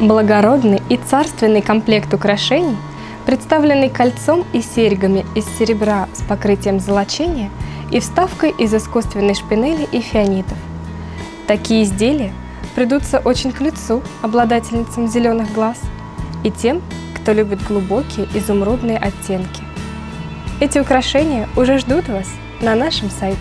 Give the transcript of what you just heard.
Благородный и царственный комплект украшений, представленный кольцом и серьгами из серебра с покрытием золочения и вставкой из искусственной шпинели и фианитов. Такие изделия придутся очень к лицу обладательницам зеленых глаз и тем, кто любит глубокие изумрудные оттенки. Эти украшения уже ждут вас на нашем сайте.